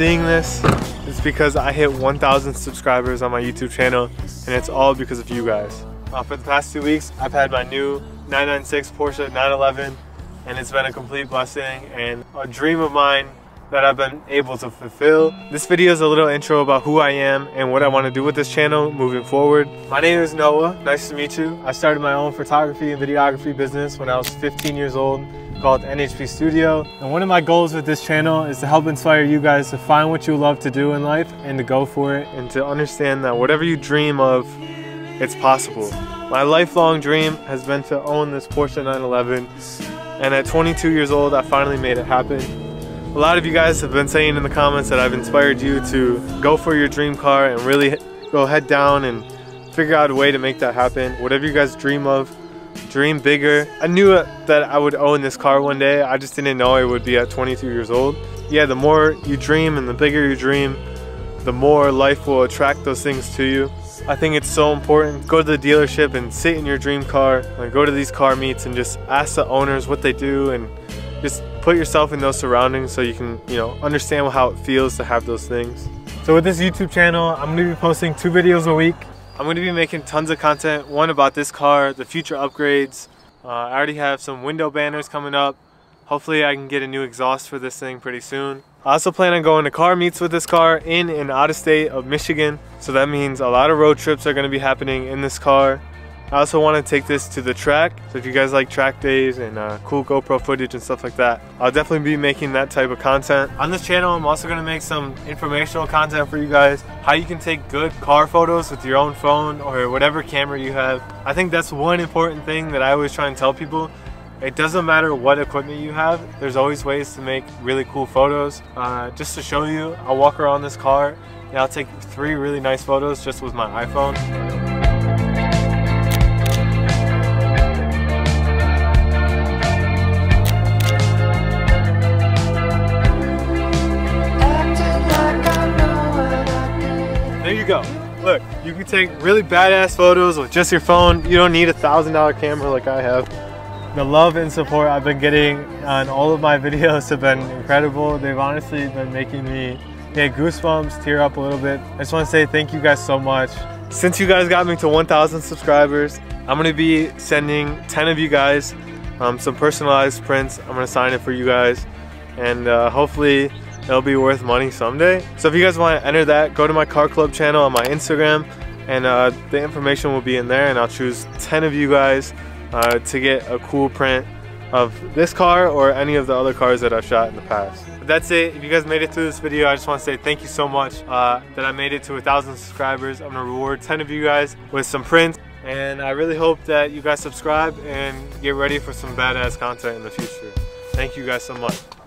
seeing this, it's because I hit 1,000 subscribers on my YouTube channel and it's all because of you guys. Uh, for the past two weeks, I've had my new 996 Porsche 911 and it's been a complete blessing and a dream of mine that I've been able to fulfill. This video is a little intro about who I am and what I want to do with this channel moving forward. My name is Noah, nice to meet you. I started my own photography and videography business when I was 15 years old called NHP Studio. And one of my goals with this channel is to help inspire you guys to find what you love to do in life and to go for it and to understand that whatever you dream of, it's possible. My lifelong dream has been to own this Porsche 911 and at 22 years old I finally made it happen. A lot of you guys have been saying in the comments that I've inspired you to go for your dream car and really go head down and figure out a way to make that happen. Whatever you guys dream of, dream bigger. I knew that I would own this car one day. I just didn't know it would be at 22 years old. Yeah, the more you dream and the bigger you dream, the more life will attract those things to you. I think it's so important. Go to the dealership and sit in your dream car. Like go to these car meets and just ask the owners what they do and just put yourself in those surroundings so you can, you know, understand how it feels to have those things. So with this YouTube channel, I'm gonna be posting two videos a week. I'm gonna be making tons of content, one about this car, the future upgrades. Uh, I already have some window banners coming up. Hopefully I can get a new exhaust for this thing pretty soon. I also plan on going to car meets with this car in and out of state of Michigan. So that means a lot of road trips are gonna be happening in this car. I also want to take this to the track. So if you guys like track days and uh, cool GoPro footage and stuff like that, I'll definitely be making that type of content. On this channel, I'm also going to make some informational content for you guys. How you can take good car photos with your own phone or whatever camera you have. I think that's one important thing that I always try and tell people. It doesn't matter what equipment you have, there's always ways to make really cool photos. Uh, just to show you, I'll walk around this car and I'll take three really nice photos just with my iPhone. You go. Look, you can take really badass photos with just your phone. You don't need a thousand dollar camera like I have. The love and support I've been getting on all of my videos have been incredible. They've honestly been making me get goosebumps, tear up a little bit. I just want to say thank you guys so much. Since you guys got me to 1,000 subscribers, I'm going to be sending 10 of you guys um, some personalized prints. I'm going to sign it for you guys. And uh, hopefully it'll be worth money someday. So if you guys want to enter that, go to my car club channel on my Instagram and uh, the information will be in there and I'll choose 10 of you guys uh, to get a cool print of this car or any of the other cars that I've shot in the past. But that's it. If you guys made it through this video, I just want to say thank you so much uh, that I made it to a thousand subscribers. I'm gonna reward 10 of you guys with some prints and I really hope that you guys subscribe and get ready for some badass content in the future. Thank you guys so much.